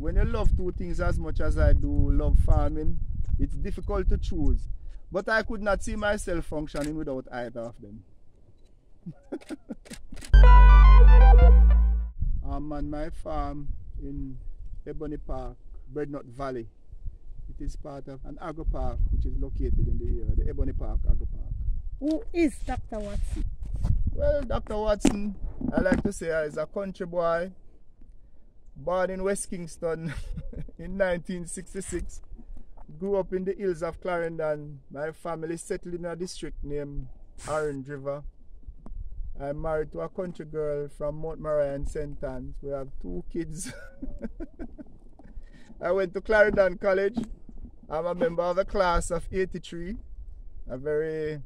when you love two things as much as I do love farming, it's difficult to choose. But I could not see myself functioning without either of them. I'm on my farm in Ebony Park, Breadnut Valley. It is part of an agro park which is located in the area, the Ebony Park Agro Park. Who is Dr. Watson? Well, Dr. Watson, I like to say, is a country boy born in West Kingston in 1966. Grew up in the hills of Clarendon. My family settled in a district named Orange River. I'm married to a country girl from Mount Moriah and St. Ann's. We have two kids. I went to Clarendon College. I'm a member of the class of 83, a very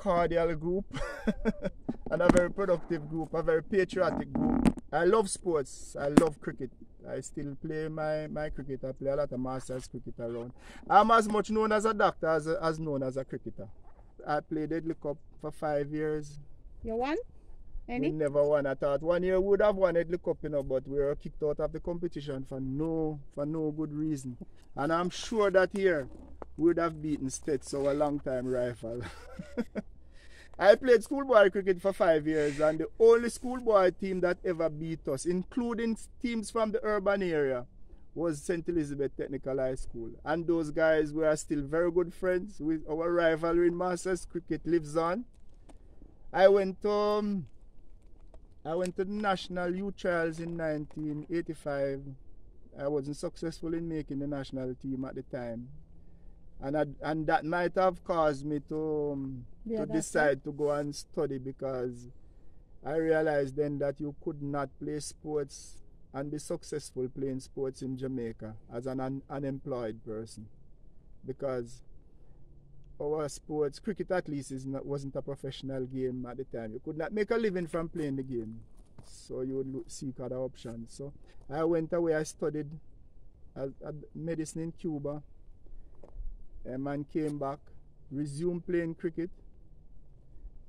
cordial group and a very productive group, a very patriotic group. I love sports. I love cricket. I still play my, my cricket. I play a lot of masters cricket around. I'm as much known as a doctor as, as known as a cricketer. I played Headley Cup for five years. You won? Any? We never won. I thought one year we would have won Headley Cup, you know, but we were kicked out of the competition for no for no good reason. And I'm sure that year we would have beaten STETHS, our long time rival. I played schoolboy cricket for five years, and the only schoolboy team that ever beat us, including teams from the urban area, was St. Elizabeth Technical High School. And those guys were still very good friends. With our rivalry in Masters cricket lives on. I went to um, I went to the national youth trials in 1985. I wasn't successful in making the national team at the time, and I, and that might have caused me to um, Yeah, to decide to go and study because I realized then that you could not play sports and be successful playing sports in Jamaica as an un- unemployed person because our sports cricket at least is not, wasn't a professional game at the time. You could not make a living from playing the game. So you would look, seek other options. So I went away I studied uh, uh, medicine in Cuba um, man came back resumed playing cricket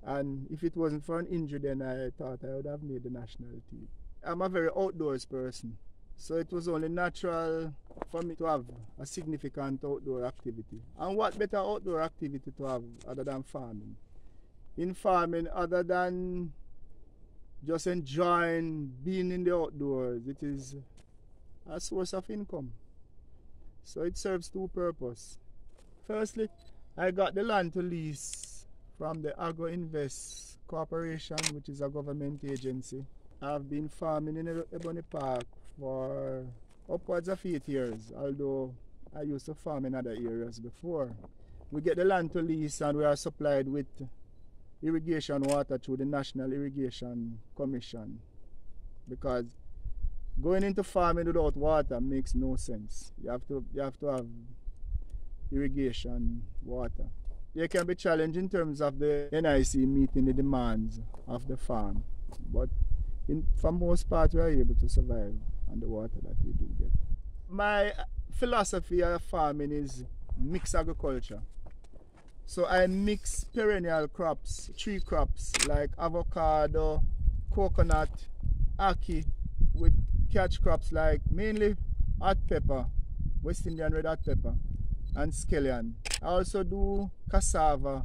and if it wasn't for an injury then I thought I would have made the national team I'm a very outdoors person so it was only natural for me to have a significant outdoor activity. And what better outdoor activity to have other than farming? In farming, other than just enjoying being in the outdoors, it is a source of income. So it serves two purposes. Firstly, I got the land to lease from the Agro Invest Corporation, which is a government agency. I've been farming in Ebony Park for upwards of eight years, although I used to farm in other areas before. We get the land to lease and we are supplied with irrigation water through the National Irrigation Commission because going into farming without water makes no sense. You have to you have to have irrigation water. It can be challenging in terms of the NIC meeting the demands of the farm, but in, for most part we are able to survive on the water that we do get. My philosophy of farming is mixed agriculture. So I mix perennial crops, tree crops like avocado, coconut, ackee with catch crops like mainly hot pepper, West Indian red hot pepper and scallion. I also do cassava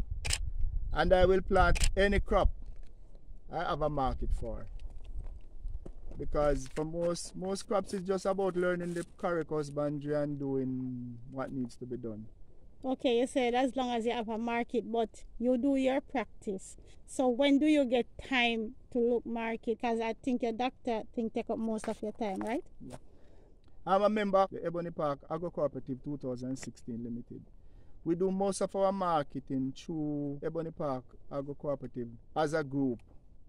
and I will plant any crop I have a market for because for most most crops it's just about learning the correct husbandry and doing what needs to be done. Okay, you said as long as you have a market, but you do your practice. So when do you get time to look market? Because I think your doctor think take up most of your time, right? I'm a member of the Ebony Park Agro Cooperative 2016 Limited. We do most of our marketing through Ebony Park Agro Cooperative as a group.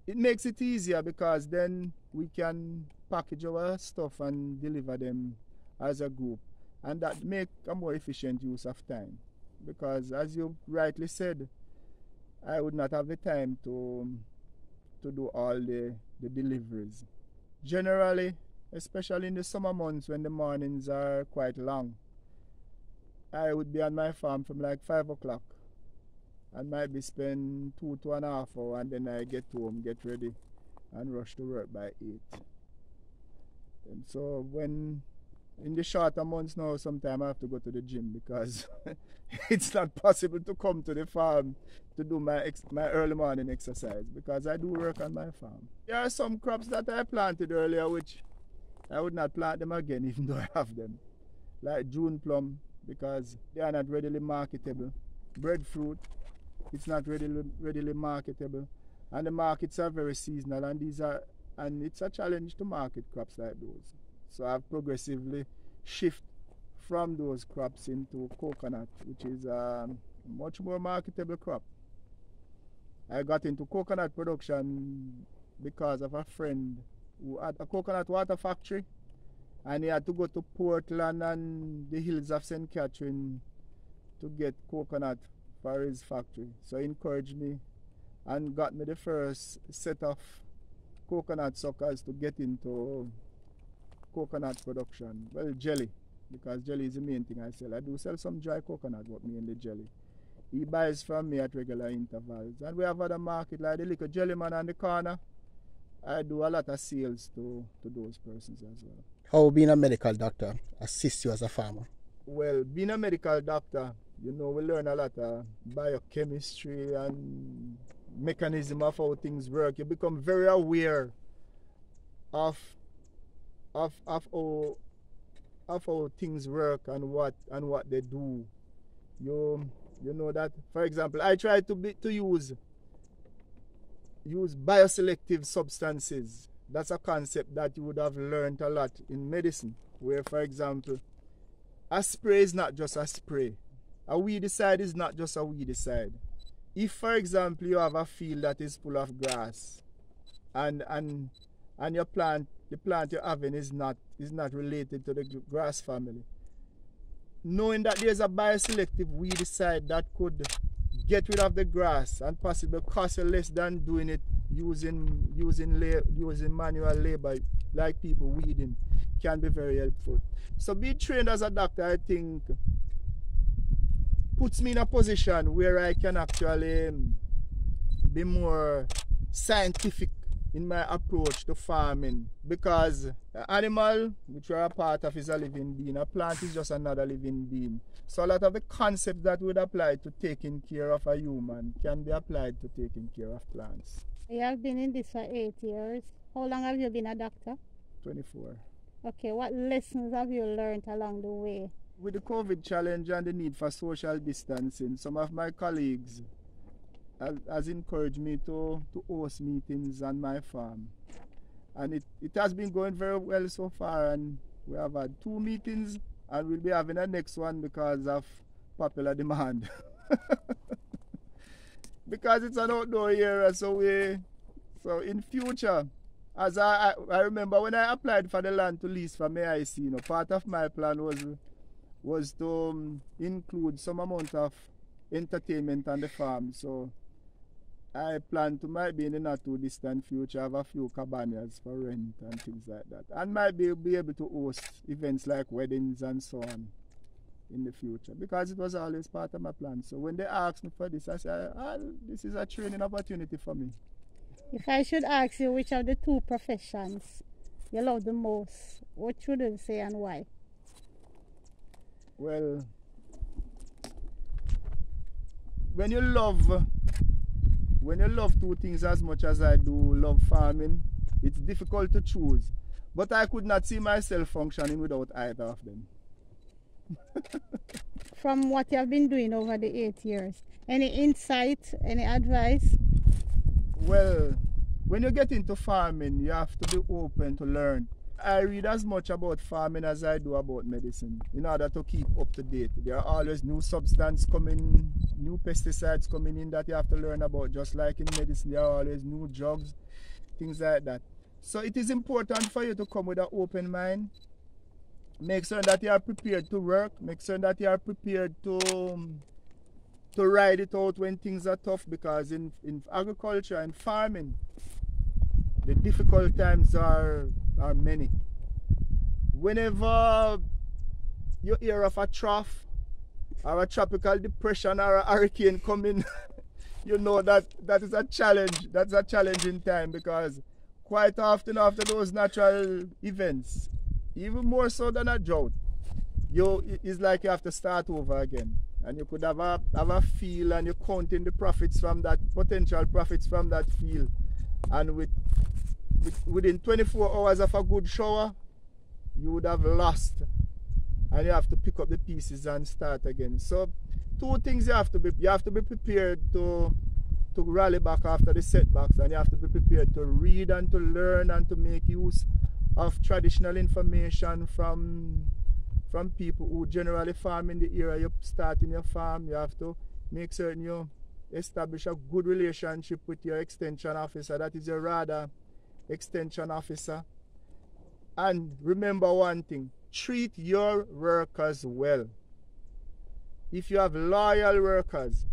It makes it easier because then we can package our stuff and deliver them as a group and that make a more efficient use of time because as you rightly said I would not have the time to to do all the, the deliveries. Generally, especially in the summer months when the mornings are quite long, I would be on my farm from like five o'clock and might be spend two, two and a half hour and then I get home, get ready and rush to work by eight. And so when in the shorter months now, sometimes I have to go to the gym because it's not possible to come to the farm to do my ex- my early morning exercise because I do work on my farm. There are some crops that I planted earlier which I would not plant them again even though I have them, like June plum because they are not readily marketable. Breadfruit, it's not readily readily marketable, and the markets are very seasonal, and these are and it's a challenge to market crops like those. So I've progressively shift from those crops into coconut, which is a much more marketable crop. I got into coconut production because of a friend had a coconut water factory and he had to go to Portland and the hills of St. Catherine to get coconut for his factory. So he encouraged me and got me the first set of coconut suckers to get into coconut production. Well, jelly, because jelly is the main thing I sell. I do sell some dry coconut, but mainly jelly. He buys from me at regular intervals. And we have other market like the little jelly man on the corner. I do a lot of sales to, to those persons as well. How being a medical doctor assists you as a farmer? Well, being a medical doctor, you know, we learn a lot of biochemistry and mechanism of how things work. You become very aware of of of how of how things work and what and what they do. You you know that for example I try to be to use use bioselective substances. That's a concept that you would have learned a lot in medicine, where for example a spray is not just a spray. A weedicide is not just a weedicide. If for example you have a field that is full of grass and and and your plant the plant you're having is not is not related to the grass family. Knowing that there's a bioselective weedicide that could get rid of the grass and possibly cost less than doing it using using using manual labor like people weeding can be very helpful. So being trained as a doctor, I think, puts me in a position where I can actually be more scientific in my approach to farming because the animal which we're a part of is a living being a plant is just another living being so a lot of the concepts that would apply to taking care of a human can be applied to taking care of plants You have been in this for eight years. How long have you been a doctor? 24 Okay, what lessons have you learned along the way? with the covid challenge and the need for social distancing some of my colleagues has, encouraged me to, to host meetings on my farm. And it, it has been going very well so far. And we have had two meetings, and we'll be having a next one because of popular demand. because it's an outdoor area, so we so in future, as I, I, remember when I applied for the land to lease for AIC, you know, part of my plan was was to um, include some amount of entertainment on the farm. So I plan to might be in the not too distant future have a few cabanas for rent and things like that. And might be, able to host events like weddings and so on in the future because it was always part of my plan. So when they asked me for this, I said, ah, this is a training opportunity for me. If I should ask you which of the two professions you love the most, what should you say and why? Well, when you love when you love two things as much as I do love farming, it's difficult to choose. But I could not see myself functioning without either of them. From what you have been doing over the eight years, any insight, any advice? Well, when you get into farming, you have to be open to learn. I read as much about farming as I do about medicine in order to keep up to date. There are always new substances coming, new pesticides coming in that you have to learn about. Just like in medicine, there are always new drugs, things like that. So it is important for you to come with an open mind. Make sure that you are prepared to work. Make sure that you are prepared to um, to ride it out when things are tough. Because in in agriculture and farming, the difficult times are are many. Whenever you hear of a trough or a tropical depression or a hurricane coming, you know that that is a challenge. That's a challenging time because quite often after those natural events, even more so than a drought, you it's like you have to start over again. And you could have a have a field and you're counting the profits from that potential profits from that field. And with, with within 24 hours of a good shower, you would have lost. And you have to pick up the pieces and start again. So two things you have to be you have to be prepared to to rally back after the setbacks and you have to be prepared to read and to learn and to make use of traditional information from from people who generally farm in the area you start in your farm you have to make certain you establish a good relationship with your extension officer that is your RADA extension officer and remember one thing treat your workers well if you have loyal workers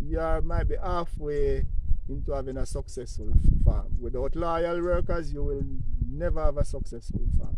you might be halfway into having a successful farm. Without loyal workers, you will never have a successful farm.